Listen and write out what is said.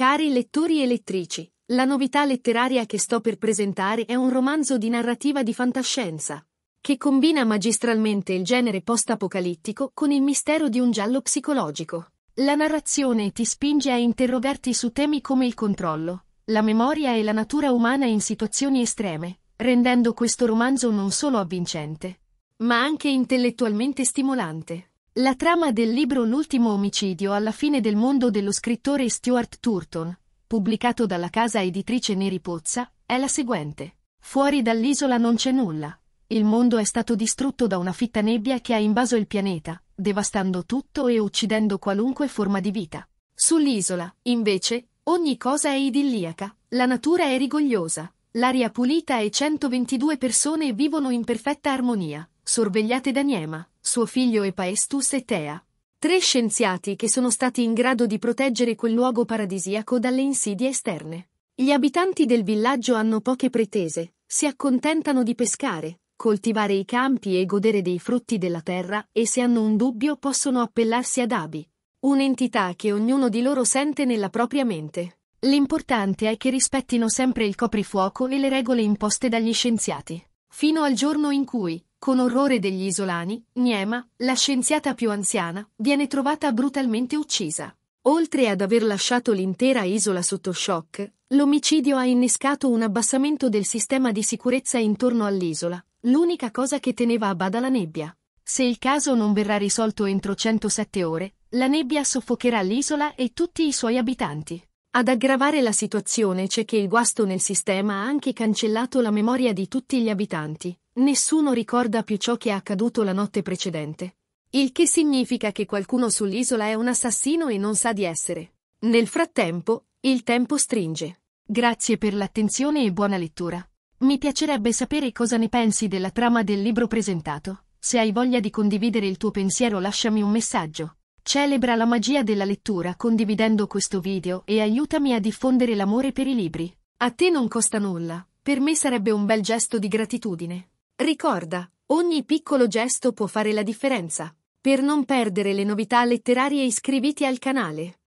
Cari lettori e lettrici, la novità letteraria che sto per presentare è un romanzo di narrativa di fantascienza, che combina magistralmente il genere post-apocalittico con il mistero di un giallo psicologico. La narrazione ti spinge a interrogarti su temi come il controllo, la memoria e la natura umana in situazioni estreme, rendendo questo romanzo non solo avvincente, ma anche intellettualmente stimolante. La trama del libro L'ultimo omicidio alla fine del mondo dello scrittore Stuart Turton, pubblicato dalla casa editrice Neri Pozza, è la seguente. Fuori dall'isola non c'è nulla. Il mondo è stato distrutto da una fitta nebbia che ha invaso il pianeta, devastando tutto e uccidendo qualunque forma di vita. Sull'isola, invece, ogni cosa è idilliaca, la natura è rigogliosa, l'aria pulita e 122 persone vivono in perfetta armonia, sorvegliate da Niema, suo figlio e Paestus e Tea. Tre scienziati che sono stati in grado di proteggere quel luogo paradisiaco dalle insidie esterne. Gli abitanti del villaggio hanno poche pretese, si accontentano di pescare, coltivare i campi e godere dei frutti della terra e se hanno un dubbio possono appellarsi ad Abi, un'entità che ognuno di loro sente nella propria mente. L'importante è che rispettino sempre il coprifuoco e le regole imposte dagli scienziati. Fino al giorno in cui, con orrore degli isolani, Niema, la scienziata più anziana, viene trovata brutalmente uccisa. Oltre ad aver lasciato l'intera isola sotto shock, l'omicidio ha innescato un abbassamento del sistema di sicurezza intorno all'isola, l'unica cosa che teneva a bada la nebbia. Se il caso non verrà risolto entro 107 ore, la nebbia soffocherà l'isola e tutti i suoi abitanti. Ad aggravare la situazione c'è che il guasto nel sistema ha anche cancellato la memoria di tutti gli abitanti, Nessuno ricorda più ciò che è accaduto la notte precedente. Il che significa che qualcuno sull'isola è un assassino e non sa di essere. Nel frattempo, il tempo stringe. Grazie per l'attenzione e buona lettura. Mi piacerebbe sapere cosa ne pensi della trama del libro presentato. Se hai voglia di condividere il tuo pensiero lasciami un messaggio. Celebra la magia della lettura condividendo questo video e aiutami a diffondere l'amore per i libri. A te non costa nulla, per me sarebbe un bel gesto di gratitudine. Ricorda, ogni piccolo gesto può fare la differenza. Per non perdere le novità letterarie iscriviti al canale.